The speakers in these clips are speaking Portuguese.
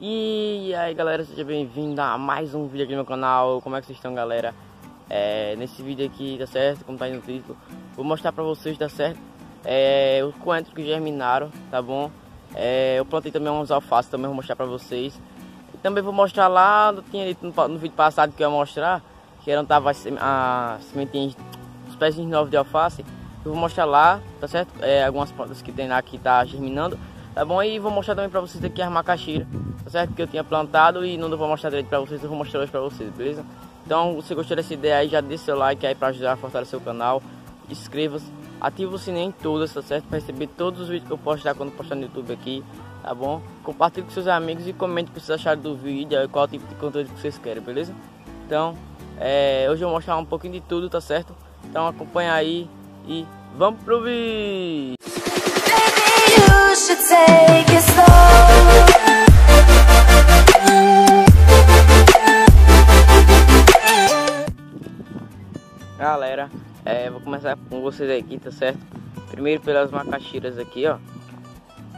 E aí galera, seja bem-vindo a mais um vídeo aqui no meu canal Como é que vocês estão galera? É, nesse vídeo aqui, tá certo? Como tá aí no título Vou mostrar pra vocês, tá certo? É, os coentros que germinaram, tá bom? É, eu plantei também uns alfaces, também vou mostrar pra vocês E também vou mostrar lá, eu tinha dito no, no, vídeo passado que eu ia mostrar Que eram tava a sementinhas, os pezinhos novos de alface Eu vou mostrar lá, tá certo? É, algumas plantas que tem lá que tá germinando Tá bom? E vou mostrar também pra vocês aqui as macaxeiras tá certo? Que eu tinha plantado e não pra mostrar direito pra vocês, eu vou mostrar hoje pra vocês, beleza? Então, se gostou dessa ideia aí, já deixa seu like aí pra ajudar a fortalecer o canal. Inscreva-se, ative o sininho em todas, tá certo? Pra receber todos os vídeos que eu postar quando postar no YouTube aqui, tá bom? Compartilhe com seus amigos e comente o que vocês acharam do vídeo e qual tipo de conteúdo que vocês querem, beleza? Então, é, hoje eu vou mostrar um pouquinho de tudo, tá certo? Então acompanha aí e vamos pro vídeo! Galera, é, vou começar com vocês aqui, tá certo? Primeiro pelas macaxeiras aqui, ó,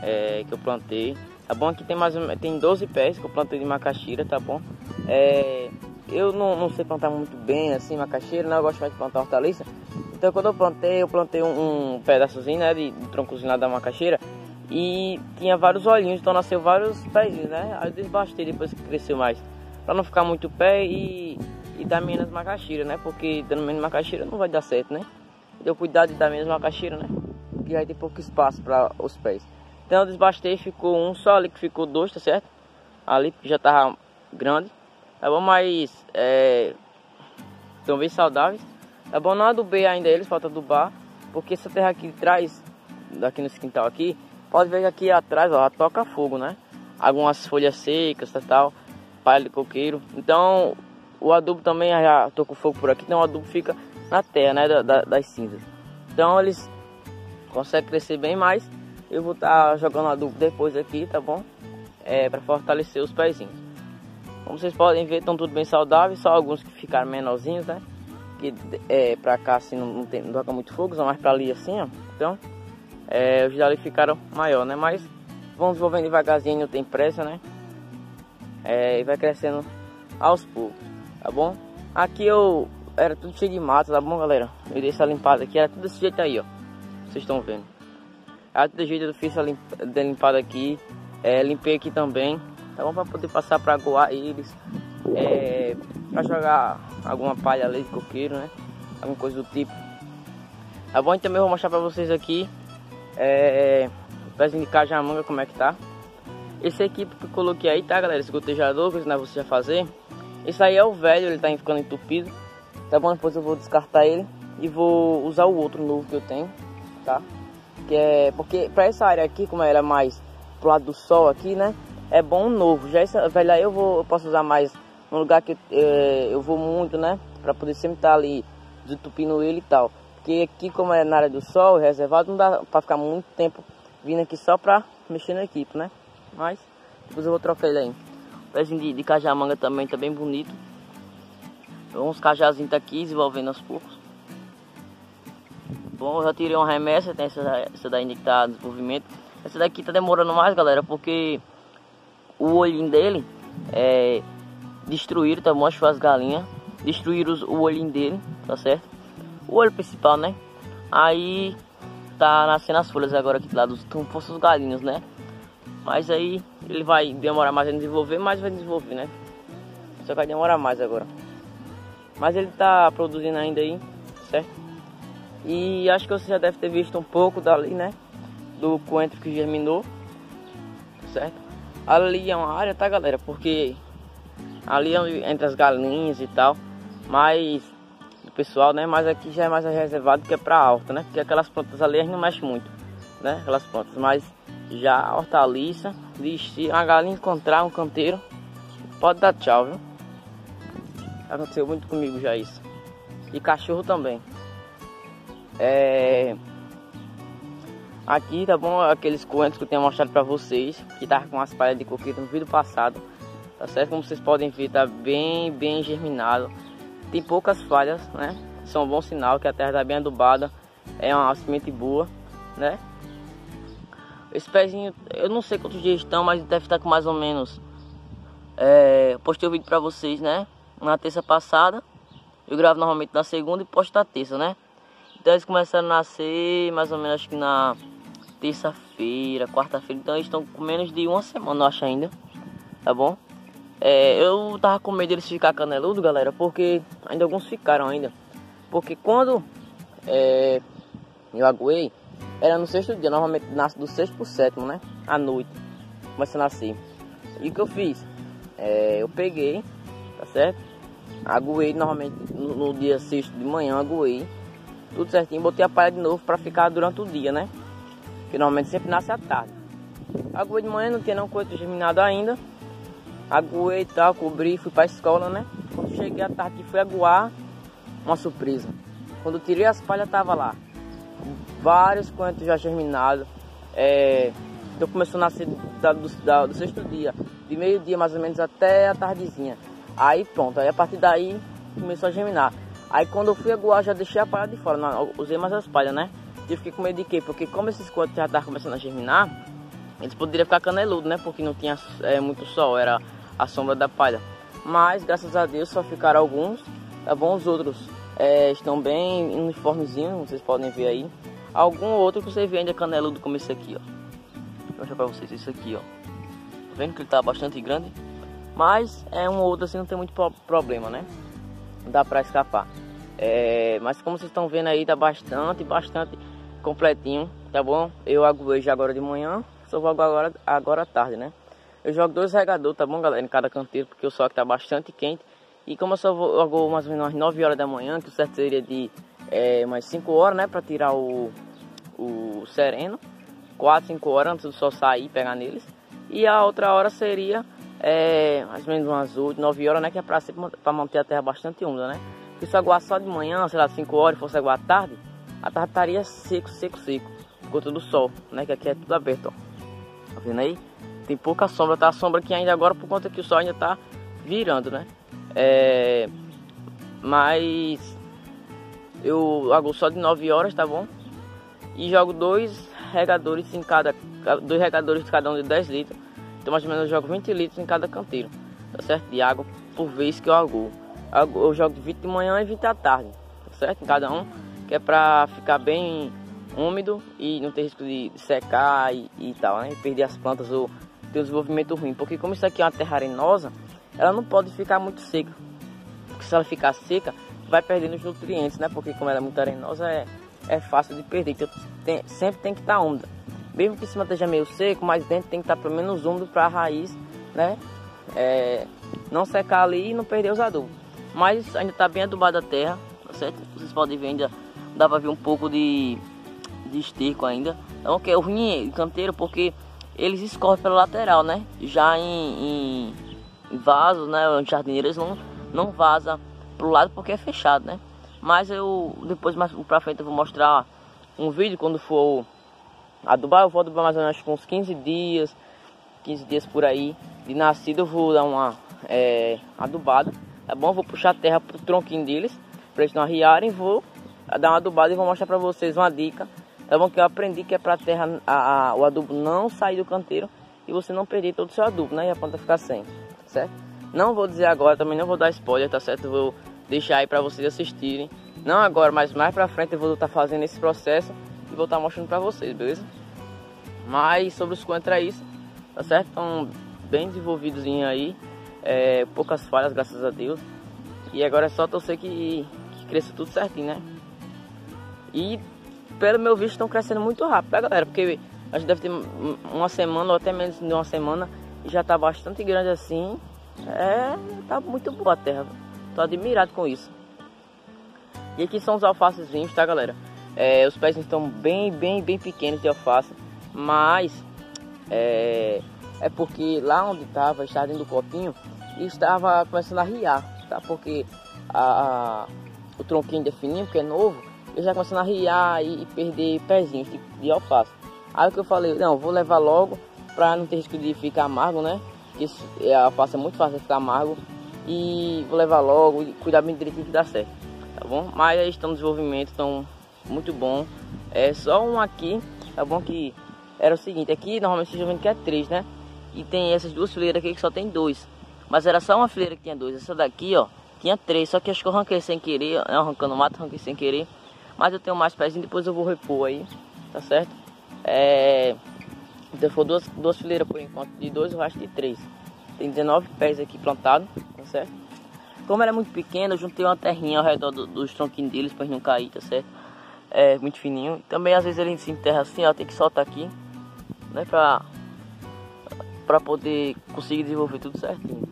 é, que eu plantei. Tá bom? Aqui tem mais tem 12 pés que eu plantei de macaxeira, tá bom? É, eu não, não sei plantar muito bem assim macaxeira, não eu gosto mais de plantar hortaliça. Então quando eu plantei, eu plantei um, um pedaçozinho, né, de, de troncozinho lá da macaxeira e tinha vários olhinhos, então nasceu vários pezinhos, né? Aí eu desbastei depois que cresceu mais, para não ficar muito pé e, e dar menos macaxeira, né? Porque dando menos macaxeira não vai dar certo, né? Deu cuidado de dar menos macaxeira, né? Porque aí tem pouco espaço para os pés. Então eu desbastei, ficou um só ali que ficou dois, tá certo? Ali que já tava grande, tá bom? Mas é, estão bem saudáveis. Tá bom? Não adubei ainda eles, falta adubar, porque essa terra aqui de trás, daqui nesse quintal aqui, Pode ver aqui atrás, ó, toca fogo, né? Algumas folhas secas, tal, tal palha de coqueiro. Então, o adubo também já toca fogo por aqui, então o adubo fica na terra, né, da, da, das cinzas. Então, eles conseguem crescer bem mais. Eu vou estar tá jogando adubo depois aqui, tá bom? É, para fortalecer os pezinhos. Como vocês podem ver, estão tudo bem saudáveis, só alguns que ficaram menorzinhos, né? Que é, pra cá assim não, não, tem, não toca muito fogo, só mais pra ali assim, ó. Então, é, os dali ficaram maior, né? Mas vão desenvolvendo devagarzinho, não tem pressa, né? É, e vai crescendo aos poucos, tá bom? Aqui eu era tudo cheio de mato, tá bom, galera? Eu dei essa limpada aqui, era tudo desse jeito aí, ó. Vocês estão vendo. Era tudo jeito eu fiz essa limpada aqui. É, limpei aqui também, tá bom? Pra poder passar pra aguar eles. É, pra jogar alguma palha ali de coqueiro, né? Alguma coisa do tipo. Tá bom? E também vou mostrar pra vocês aqui é, o pezinho de cajamanga, como é que tá. Esse aqui que eu coloquei aí, tá galera? Esse gotejador, que eu você já fazer. Esse aí é o velho, ele tá ficando entupido. Tá bom? Depois eu vou descartar ele e vou usar o outro novo que eu tenho, tá? Que é porque pra essa área aqui, como ela é mais pro lado do sol aqui, né? É bom um novo. Já essa velha aí eu vou eu posso usar mais no lugar que é, eu vou muito, né? Pra poder sempre estar tá ali desentupindo ele e tal. Porque aqui, como é na área do sol, reservado, não dá pra ficar muito tempo vindo aqui só pra mexer na equipe, né? Mas depois eu vou trocar ele aí. O pezinho de, de cajamanga também tá bem bonito. Então, uns cajazinhos tá aqui desenvolvendo aos poucos. Bom, eu já tirei uma remessa, tem essa, essa daí que tá desenvolvimento. Essa daqui tá demorando mais, galera, porque o olhinho dele é destruíram, tá? Mostra as galinhas. Destruíram os, o olhinho dele, tá certo? O olho principal, né? Aí tá nascendo as folhas agora aqui do lado, como fossem os galinhos, né? Mas aí ele vai demorar mais a desenvolver, mas vai desenvolver, né? Só vai demorar mais agora. Mas ele tá produzindo ainda aí, certo? E acho que você já deve ter visto um pouco dali, né? Do coentro que germinou, certo? Ali é uma área, tá galera? Porque ali é entre as galinhas e tal. Mas pessoal, né? Mas aqui já é mais reservado que é para alta, né? Porque aquelas plantas ali não mexe muito, né? Aquelas plantas, mas já a hortaliça, se uma galinha encontrar um canteiro, pode dar tchau, viu? Aconteceu muito comigo já isso. E cachorro também. É... Aqui, tá bom? Aqueles coentros que eu tinha mostrado para vocês, que tava com as palhas de coqueiro no vídeo passado. Tá certo? Como vocês podem ver, tá bem, bem germinado tem poucas falhas, né? É um bom sinal que a terra está bem adubada, é uma semente boa, né? Esse pezinho, eu não sei quantos dias estão, mas deve estar com mais ou menos É, postei o vídeo pra vocês, né? Na terça passada. Eu gravo normalmente na segunda e posto na terça, né? Então eles começaram a nascer mais ou menos acho que na terça-feira, quarta-feira. Então eles estão com menos de uma semana, eu acho ainda. Tá bom? É, eu tava com medo deles ficar caneludo, galera, porque ainda alguns ficaram ainda. Porque quando é, eu aguei, era no sexto dia, normalmente nasce do sexto pro sétimo, né? À noite, começa a nascer. E o que eu fiz? É, eu peguei, tá certo? Aguei normalmente no, no dia sexto de manhã, aguei. Tudo certinho, botei a palha de novo pra ficar durante o dia, né? Que normalmente sempre nasce à tarde. Aguei de manhã, não tinha não coisa germinado ainda aguei e tal, cobri, fui pra escola, né? Quando cheguei à tarde fui aguar, uma surpresa. Quando tirei as palhas tava lá. Vários coentros já germinados. É, então começou a nascer da, do, da, do sexto dia, de meio dia mais ou menos até a tardezinha. Aí pronto, aí a partir daí começou a germinar. Aí quando eu fui aguar já deixei a palha de fora, não, usei mais as palhas, né? Tive que comer de quê? Porque como esses coentros já estavam começando a germinar, eles poderiam ficar caneludo, né? Porque não tinha é, muito sol, era a sombra da palha. Mas graças a Deus só ficaram alguns, tá bom? Os outros é, estão bem uniformezinhos, vocês podem ver aí. Algum outro que você vê ainda caneludo como esse aqui, ó. Vou mostrar pra vocês esse aqui, ó. Tá vendo que ele tá bastante grande? Mas é um ou outro assim, não tem muito problema, né? Dá pra escapar. É, mas como vocês estão vendo aí, tá bastante, bastante completinho, tá bom? Eu aguei já agora de manhã, só vou agora, agora à tarde, né? Eu jogo dois regadores, tá bom, galera, em cada canteiro, porque o sol aqui tá bastante quente. E como eu só vou, jogo mais ou menos umas 9 horas da manhã, que o certo seria de é, umas 5 horas, né, pra tirar o, o sereno. 4, 5 horas antes do sol sair e pegar neles. E a outra hora seria é, mais ou menos umas 8, 9 horas, né, que é pra, pra manter a terra bastante úmida, né. Porque se aguar só de manhã, sei lá, 5 horas, fosse aguar à tarde, a tarde estaria seco, seco, seco. Por conta do sol, né, que aqui é tudo aberto, ó. Tá vendo aí? Tem pouca sombra, tá? A sombra aqui ainda agora por conta que o sol ainda tá virando, né? É... Mas eu hago só de 9 horas, tá bom? E jogo dois regadores em cada. Dois regadores de cada um de 10 litros. Então mais ou menos eu jogo 20 litros em cada canteiro. Tá certo? De água por vez que eu aguo. Eu jogo 20 de manhã e 20 à tarde. Tá certo? Em cada um. Que é pra ficar bem úmido e não ter risco de secar e, e tal, né? Perder as plantas ou ter um desenvolvimento ruim. Porque como isso aqui é uma terra arenosa, ela não pode ficar muito seca. Porque se ela ficar seca, vai perdendo os nutrientes, né? Porque como ela é muito arenosa, é, é fácil de perder. Então tem, sempre tem que estar tá úmida. Mesmo que cima esteja meio seco, mas dentro tem que estar tá pelo menos úmido para a raiz, né? É, não secar ali e não perder os adubos. Mas ainda está bem adubada a terra, tá certo? Vocês podem ver ainda, dá para ver um pouco de, de esterco ainda. Então, que é o ruim canteiro, porque eles escorrem pela lateral, né? Já em, em vasos, né? Em jardineiro eles não, não vaza pro lado porque é fechado, né? Mas eu depois mais pra frente eu vou mostrar um vídeo quando for adubar, eu vou adubar mais ou menos com uns 15 dias, 15 dias por aí de nascido eu vou dar uma é, adubada, tá bom? Vou puxar a terra pro tronquinho deles, pra eles não arriarem, vou dar uma adubada e vou mostrar pra vocês uma dica é bom que eu aprendi que é para terra a, a, o adubo não sair do canteiro e você não perder todo o seu adubo, né? E a planta ficar sem, certo? Não vou dizer agora, também não vou dar spoiler, tá certo? Vou deixar aí para vocês assistirem. Não agora, mas mais pra frente eu vou estar fazendo esse processo e vou estar mostrando para vocês, beleza? Mas sobre os isso, tá certo? Estão bem desenvolvidos aí, é, poucas falhas, graças a Deus. E agora é só torcer que, que cresça tudo certinho, né? E pelo meu visto, estão crescendo muito rápido, tá, galera? Porque a gente deve ter uma semana ou até menos de uma semana e já está bastante grande assim. É, tá muito boa a terra. Tô admirado com isso. E aqui são os alfacezinhos, tá, galera? É, os pés estão bem, bem, bem pequenos de alface, mas é, é porque lá onde estava, estava dentro do copinho, estava começando a riar, tá? Porque a, a, o tronquinho defininho, que é novo, eu já começando a riar e, perder pezinhos de, de alface. Aí o que eu falei, não, vou levar logo para não ter risco de ficar amargo, né? Porque a alface é muito fácil de ficar amargo. E vou levar logo e cuidar bem direitinho que dá certo, tá bom? Mas aí estão no desenvolvimento, estão muito bom. É só um aqui, tá bom? Que era o seguinte, aqui normalmente vocês vendo que é três, né? E tem essas duas fileiras aqui que só tem dois. Mas era só uma fileira que tinha dois. Essa daqui, ó, tinha três. Só que acho que eu arranquei sem querer, né, arrancando mato, arranquei sem querer. Mas eu tenho mais pezinhos, depois eu vou repor aí, tá certo? É... Então for duas, duas fileiras por enquanto de dois, o resto de três. Tem 19 pés aqui plantados, tá certo? Como ela é muito pequena, eu juntei uma terrinha ao redor do, dos tronquinhos deles para não cair, tá certo? É muito fininho. Também às vezes ele se enterra assim, ó, tem que soltar aqui, né? Pra, pra poder conseguir desenvolver tudo certinho.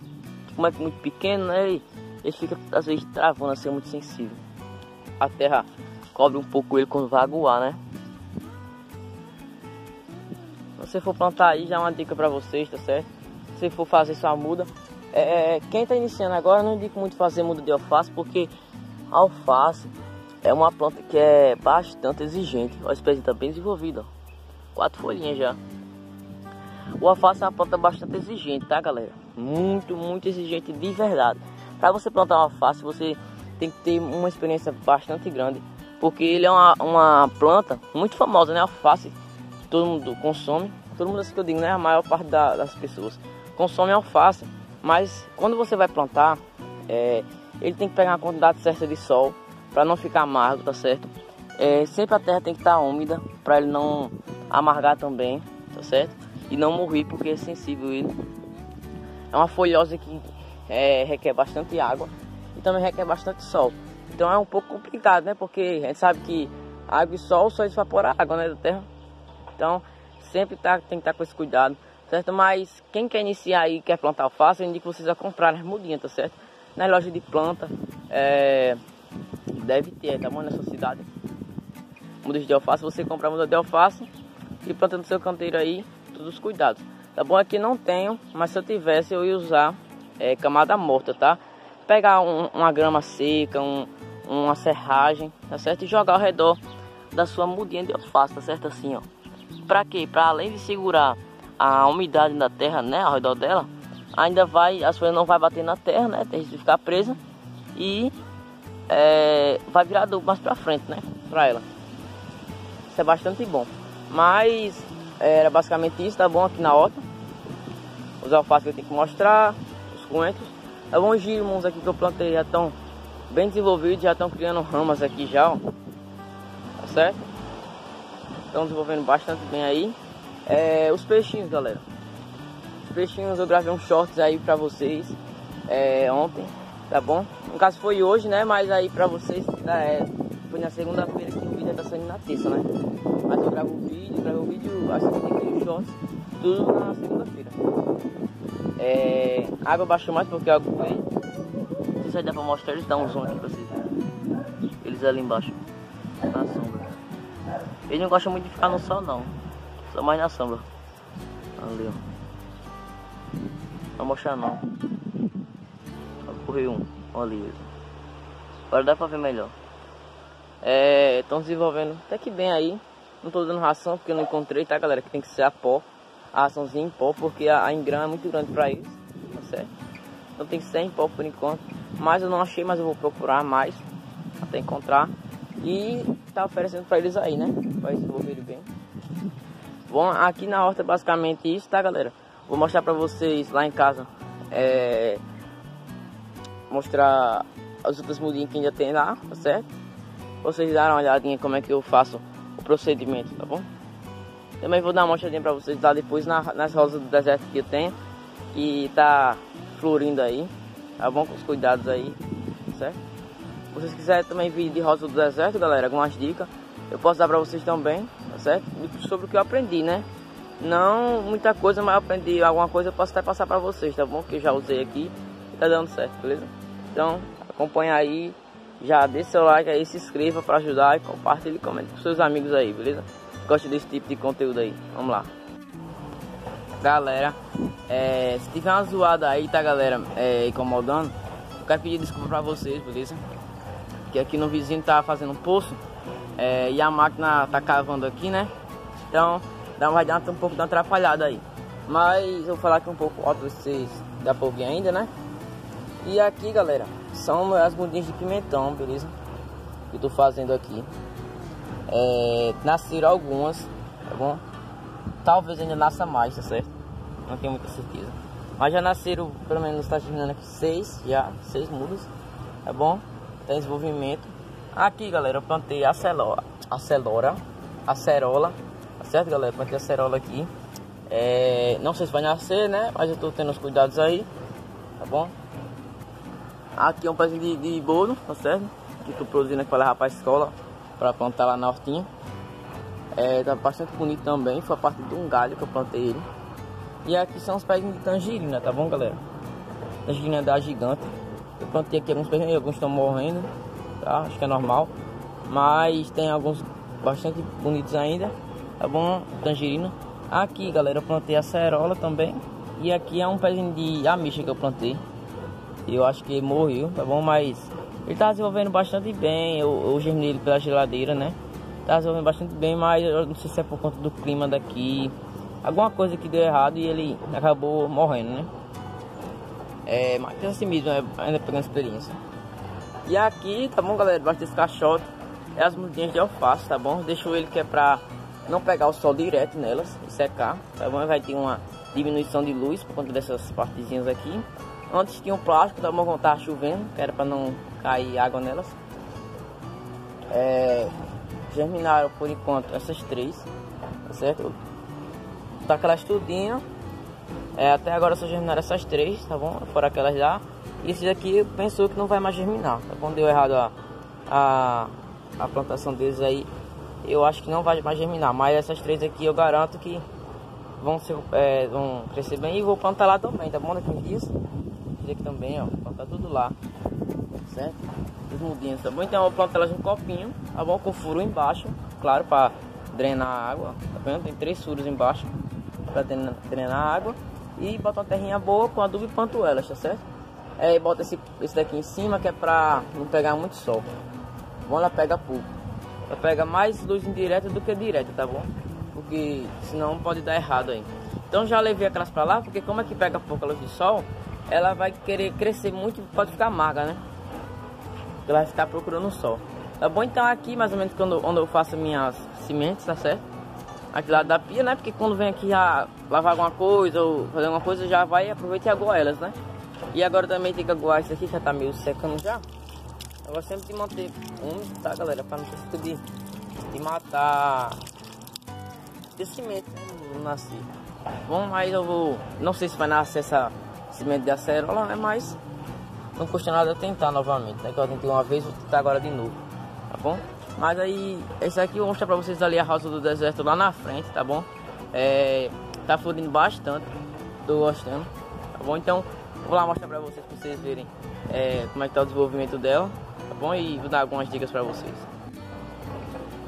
Como é é muito pequeno, né? Ele, ele fica às vezes travando assim, é muito sensível. A terra cobre um pouco ele quando vai aguar, né? Se você for plantar aí, já é uma dica pra vocês, tá certo? Se for fazer sua muda, é, quem está iniciando agora, não indico muito fazer muda de alface, porque alface é uma planta que é bastante exigente. A espécie está bem desenvolvida. Quatro folhinhas já. O alface é uma planta bastante exigente, tá, galera? Muito, muito exigente de verdade. Para você plantar uma alface, você tem que ter uma experiência bastante grande. Porque ele é uma, uma planta muito famosa, né? Alface, todo mundo consome. Todo mundo, assim que eu digo, né? A maior parte da, das pessoas consome alface. Mas quando você vai plantar, é, ele tem que pegar uma quantidade certa de sol para não ficar amargo, tá certo? É, sempre a terra tem que estar tá úmida para ele não amargar também, tá certo? E não morrer porque é sensível ele. É uma folhosa que é, requer bastante água e também requer bastante sol. Então é um pouco complicado, né? Porque a gente sabe que água e sol só evapora água né, da terra. Então sempre tá, tem que estar tá com esse cuidado certo? Mas quem quer iniciar aí, quer plantar alface, eu indico vocês a comprar as mudinhas, tá certo? Nas lojas de planta, é, deve ter, tá bom? Nessa cidade. Mudas de alface, você compra muda de alface e planta no seu canteiro aí, todos os cuidados. Tá bom? Aqui não tenho, mas se eu tivesse eu ia usar é, camada morta, tá? Pegar um, uma grama seca, um, uma serragem, tá certo? E jogar ao redor da sua mudinha de alface, tá certo? Assim, ó. Pra quê? Pra além de segurar a umidade da terra, né, ao redor dela, ainda vai, as folhas não vai bater na terra, né, tem que ficar presa e é, vai virar adubo mais pra frente, né, pra ela. Isso é bastante bom. Mas era basicamente isso, tá bom aqui na horta. Os alfaces que eu tenho que mostrar, os coentros. Tá bom, os aqui que eu plantei já estão bem desenvolvidos, já estão criando ramas aqui já, ó. Tá certo? Estão desenvolvendo bastante bem aí. É, os peixinhos, galera. Os peixinhos eu gravei uns shorts aí pra vocês é, ontem, tá bom? No caso foi hoje, né? Mas aí pra vocês é, foi na segunda-feira que o vídeo tá saindo na terça, né? Mas eu gravo o vídeo, gravo o vídeo, assim que tem shorts, tudo na segunda-feira. É, água baixou mais porque a água veio. Se dá pra mostrar, eles dão um zoom aqui pra vocês. Eles ali embaixo, na sombra. Eles não gostam muito de ficar no sol não. Só mais na sombra. Ali, ó. Não mostrar não. Só correr um. Olha ali. Agora dá pra ver melhor. É. Estão desenvolvendo até que bem aí. Não tô dando ração porque eu não encontrei, tá galera? Que tem que ser a pó. A raçãozinha em pó, porque a, a engrama é muito grande pra eles. Tá certo? Então tem que ser em pó por enquanto. Mas eu não achei, mas eu vou procurar mais. Até encontrar. E tá oferecendo pra eles aí, né? Pra eles desenvolverem bem. Bom, aqui na horta basicamente isso, tá galera? Vou mostrar pra vocês lá em casa. É... Mostrar as outras mudinhas que ainda tem lá, tá certo? Vocês darem uma olhadinha como é que eu faço o procedimento, tá bom? Também vou dar uma mostradinha pra vocês lá depois na, nas rosas do deserto que eu tenho. Que tá florindo aí, tá bom? Com os cuidados aí, certo? Se vocês quiserem também vídeo de rosa do deserto, galera, algumas dicas, eu posso dar pra vocês também certo? Sobre o que eu aprendi, né? Não muita coisa, mas aprendi alguma coisa, eu posso até passar para vocês, tá bom? Que eu já usei aqui e tá dando certo, beleza? Então, acompanha aí, já deixa seu like aí, se inscreva para ajudar e compartilhe comente com seus amigos aí, beleza? Gosta desse tipo de conteúdo aí, vamos lá. Galera, é, se tiver uma zoada aí, tá galera, é, incomodando, eu quero pedir desculpa pra vocês, beleza? Que aqui no vizinho tá fazendo um poço é, e a máquina tá cavando aqui, né? Então dá, vai dar um pouco de atrapalhada aí. Mas eu vou falar aqui um pouco alto vocês dá pra ouvir ainda, né? E aqui, galera, são as mudinhas de pimentão, beleza? Que eu tô fazendo aqui. É, nasceram algumas, tá bom? Talvez ainda nasça mais, tá certo? Não tenho muita certeza. Mas já nasceram, pelo menos está germinando aqui seis, já, seis mudas, tá bom? Tem desenvolvimento. Aqui, galera, eu plantei a celora, a celora, a cerola, tá certo, galera? Plantei a cerola aqui. É, não sei se vai nascer, né? Mas eu tô tendo os cuidados aí, tá bom? Aqui é um pezinho de, de bolo, tá certo? Que tô produzindo aqui para levar pra escola, para plantar lá na hortinha. É, tá bastante bonito também, foi a partir de um galho que eu plantei ele. E aqui são os pezinhos de tangerina, tá bom, galera? Tangerina da gigante. Eu plantei aqui alguns pezinhos, alguns estão morrendo, tá? Acho que é normal. Mas tem alguns bastante bonitos ainda, tá bom? Tangerina. Aqui, galera, eu plantei a cerola também. E aqui é um pezinho de ameixa que eu plantei. Eu acho que morreu, tá bom? Mas ele tá desenvolvendo bastante bem. Eu, eu germinei ele pela geladeira, né? Tá desenvolvendo bastante bem, mas eu não sei se é por conta do clima daqui. Alguma coisa que deu errado e ele acabou morrendo, né? É, mas assim mesmo, é, ainda pegando experiência. E aqui, tá bom, galera? Debaixo desse caixote é as mudinhas de alface, tá bom? Deixo ele que é pra não pegar o sol direto nelas e secar, tá bom? Vai ter uma diminuição de luz por conta dessas partezinhas aqui. Antes tinha um plástico, tá bom? Quando tava chovendo, que era pra não cair água nelas. É, germinaram por enquanto essas três, tá certo? Tá aquelas tudinho. É, até agora só germinaram essas três, tá bom? Fora aquelas lá. E esse daqui pensou que não vai mais germinar, tá bom? Deu errado a, a, a plantação deles aí eu acho que não vai mais germinar. Mas essas três aqui eu garanto que vão, ser, é, vão crescer bem e vou plantar lá também, tá bom? Daqui dias. Esse aqui também, ó. Plantar tudo lá. Certo? Os mudinhos, tá bom? Então eu vou plantar elas no copinho, tá bom? Com furo embaixo, claro, para drenar a água. Tá vendo? Tem três furos embaixo para drenar a água. E bota uma terrinha boa com adubo e elas, tá certo? É, bota esse, esse daqui em cima que é pra não pegar muito sol. Bom, ela pega pouco. Ela pega mais luz indireta do que direta, tá bom? Porque senão pode dar errado aí. Então já levei aquelas pra lá, porque como é que pega pouca luz de sol, ela vai querer crescer muito e pode ficar amarga, né? Ela vai ficar procurando o sol. Tá bom? Então aqui mais ou menos quando, onde eu faço minhas sementes, tá certo? Aqui lá da pia, né? Porque quando vem aqui já lavar alguma coisa ou fazer alguma coisa, já vai aproveitar e aguar elas, né? E agora também tem que aguar isso aqui, já tá meio secando já. Eu gosto sempre manter úmido, tá galera? Pra não ter de, de matar esse cimento, né? Nascer. Bom, mas eu vou. Não sei se vai nascer essa semente de acerola, né? Mas não custa nada tentar novamente, né? Que eu tentei uma vez, vou tentar agora de novo, tá bom? Mas aí, esse aqui eu vou mostrar pra vocês ali a rosa do deserto lá na frente, tá bom? É, tá florindo bastante, tô gostando, tá bom? Então, vou lá mostrar pra vocês, pra vocês verem é, como é que tá o desenvolvimento dela bom? E vou dar algumas dicas pra vocês.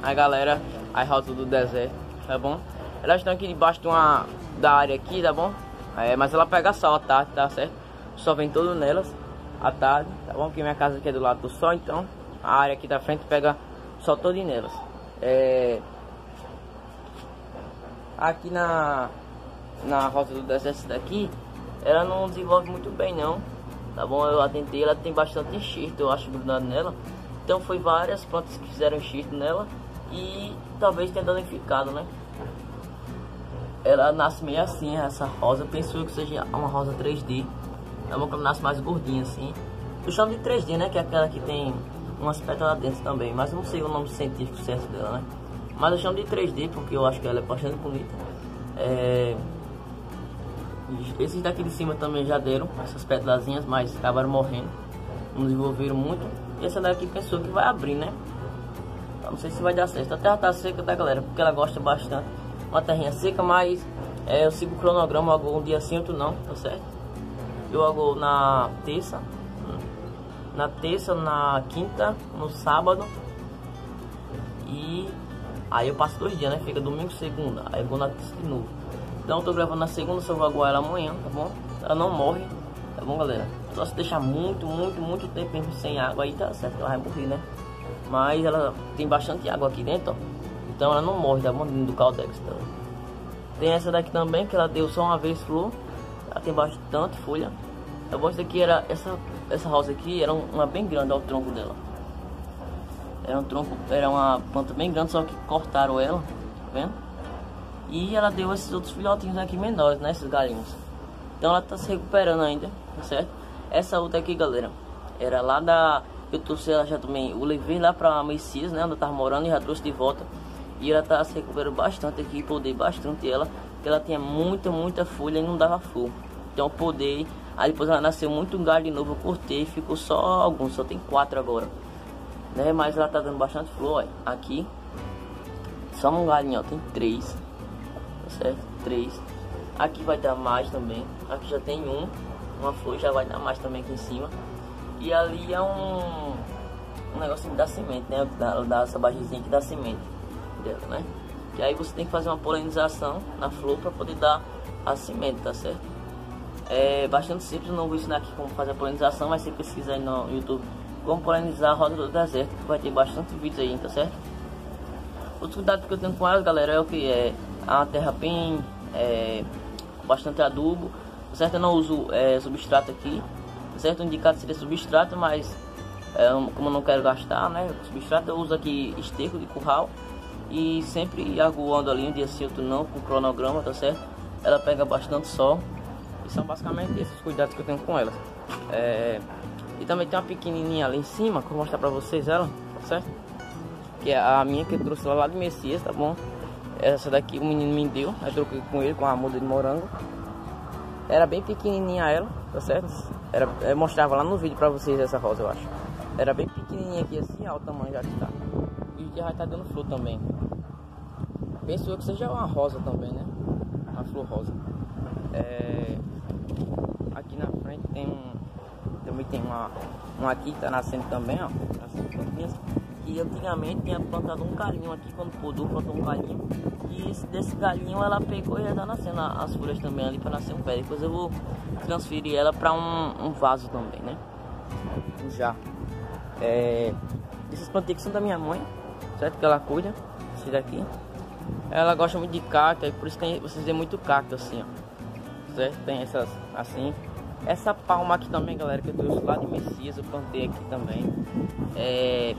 Aí galera, as rotas do deserto, tá bom? Elas estão aqui debaixo de uma, da área aqui, tá bom? É, mas ela pega sol à tarde, tá certo? Só vem todo nelas à tarde, tá bom? Porque minha casa aqui é do lado do sol, então a área aqui da frente pega sol todo nelas. É... Aqui na, na rota do deserto daqui, ela não desenvolve muito bem não tá bom? Eu atentei, ela tem bastante enxerto, eu acho, grudado nela. Então foi várias plantas que fizeram enxerto nela e talvez tenha danificado, né? Ela nasce meio assim, essa rosa, pensou que seja uma rosa 3D. É uma que nasce mais gordinha assim. Eu chamo de 3D, né? Que é aquela que tem umas pétalas dentro também, mas não sei o nome científico certo dela, né? Mas eu chamo de 3D porque eu acho que ela é bastante bonita. É... Esses daqui de cima também já deram essas pétalazinhas, mas acabaram morrendo. Não desenvolveram muito. E essa daqui pensou que vai abrir, né? Não sei se vai dar certo. A terra tá seca, tá galera? Porque ela gosta bastante. Uma terrinha seca, mas é, eu sigo o cronograma, eu um dia sim, outro não, tá certo? Eu hago na terça, na terça, na quinta, no sábado. E aí eu passo dois dias, né? Fica domingo, segunda. Aí vou na terça de novo. Então eu tô gravando na segunda, só vou aguar ela amanhã, tá bom? Ela não morre, tá bom, galera? Só se deixar muito, muito, muito tempo sem água aí, tá certo? Ela vai morrer, né? Mas ela tem bastante água aqui dentro, ó. Então ela não morre, tá bom? Do caldex, então. Tem essa daqui também, que ela deu só uma vez flor. Ela tem bastante folha. Eu gosto daqui era essa essa rosa aqui era uma bem grande, olha o tronco dela. Era um tronco, era uma planta bem grande, só que cortaram ela, tá vendo? E ela deu esses outros filhotinhos aqui menores, né? Esses galinhos. Então ela tá se recuperando ainda, tá certo? Essa outra aqui, galera, era lá da... Eu trouxe ela já também, eu levei lá pra Messias, né? Onde eu tava morando e já trouxe de volta. E ela tá se recuperando bastante aqui, podei bastante ela. Porque ela tinha muita, muita folha e não dava flor. Então eu podei. Aí depois ela nasceu muito um galho de novo, eu cortei, ficou só alguns, só tem quatro agora. Né? Mas ela tá dando bastante flor, ó. Aqui. Só um galinho, ó, tem três. Tá certo? Três. Aqui vai dar mais também. Aqui já tem um. Uma flor já vai dar mais também aqui em cima. E ali é um, um negocinho da semente, né? Da, da essa barrizinha aqui da semente dela, né? Que aí você tem que fazer uma polinização na flor para poder dar a semente, tá certo? É bastante simples, não vou ensinar aqui como fazer a polinização, mas se pesquisar no YouTube como polinizar a rosa do deserto, vai ter bastante vídeos aí, tá certo? Outro cuidado que eu tenho com elas, galera, é o que? É a terra bem, é, bastante adubo, certo? Eu não uso é, substrato aqui, certo? O indicado seria substrato, mas é, como eu não quero gastar, né? Substrato eu uso aqui esterco de curral e sempre aguando ali um dia sim, outro não, com cronograma, tá certo? Ela pega bastante sol são basicamente esses cuidados que eu tenho com ela. É... E também tem uma pequenininha ali em cima, que eu vou mostrar pra vocês ela, tá certo? Que é a minha que eu trouxe lá de Messias, tá bom? Essa daqui o menino me deu, eu troquei com ele, com a muda de morango. Era bem pequenininha ela, tá certo? Era, eu mostrava lá no vídeo pra vocês essa rosa, eu acho. Era bem pequenininha aqui assim, ó, o tamanho já que tá. E já tá dando flor também. Penso eu que seja uma rosa também, né? Uma flor rosa. É... Frente tem um. Também tem uma. Uma aqui que tá nascendo também, ó. Que antigamente tinha plantado um galinho aqui, quando podou, plantou um galinho. E esse, desse galinho ela pegou e já tá nascendo as folhas também ali para nascer um pé. Depois eu vou transferir ela para um, um vaso também, né? Já. É, esses são da minha mãe certo? Que ela cuida, esse daqui. Ela gosta muito de cacto, e por isso tem, vocês veem muito cacto assim, ó. Certo? Tem essas assim. Essa palma aqui também, galera, que eu trouxe lá de Messias, eu plantei aqui também. É,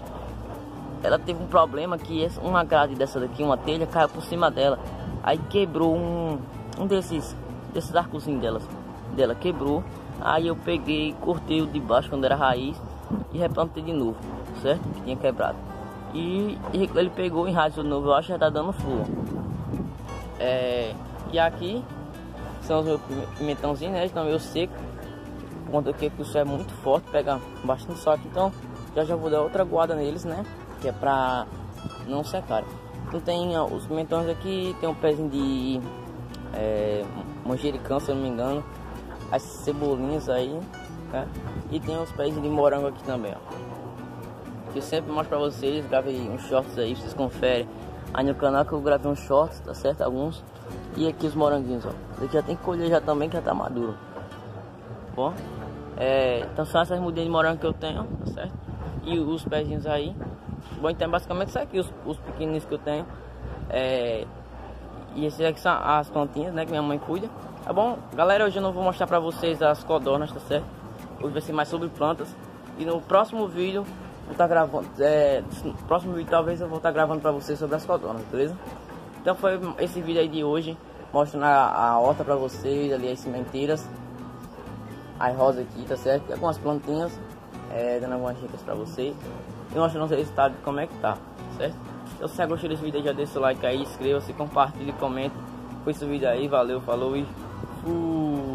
ela teve um problema que uma grade dessa daqui, uma telha, caiu por cima dela. Aí quebrou um, um desses, desses arcozinhos delas, dela, quebrou. Aí eu peguei, cortei o de baixo quando era raiz e replantei de novo, certo? Que tinha quebrado. E, e ele pegou em rádio novo, eu acho que já tá dando flor. É, e aqui são os meus pimentãozinhos, né? Estão meio seco. Quando que isso é muito forte, pega bastante sol aqui. Então já já vou dar outra guarda neles, né? Que é pra não secar. Então tem ó, os pimentões aqui, tem um pezinho de é, manjericão, se eu não me engano. As cebolinhas aí, né? E tem os pezinhos de morango aqui também, ó que eu sempre mostro pra vocês, gravei uns shorts aí, vocês conferem. Aí no canal que eu gravei uns shorts, tá certo? Alguns. E aqui os moranguinhos, ó. Esse já tem que colher já também, que já tá maduro. Bom, é, então são essas mudinhas de morango que eu tenho, tá certo? E os pezinhos aí. Bom, então basicamente isso aqui, os, os que eu tenho. É, e esses aqui são as plantinhas, né, que minha mãe cuida. Tá bom? Galera, hoje eu não vou mostrar pra vocês as codornas, tá certo? Hoje vai ser mais sobre plantas. E no próximo vídeo vou estar tá gravando, é, no próximo vídeo talvez eu vou estar tá gravando pra vocês sobre as codornas, beleza? Então foi esse vídeo aí de hoje, mostrando a, a horta pra vocês, ali as sementeiras, as rosas aqui, tá certo? E algumas plantinhas, é, dando algumas dicas pra vocês, e mostrando o resultado de como é que tá, certo? Então se você gostou desse vídeo, já deixa o like aí, inscreva-se, compartilhe, comente com esse vídeo aí, valeu, falou e fui!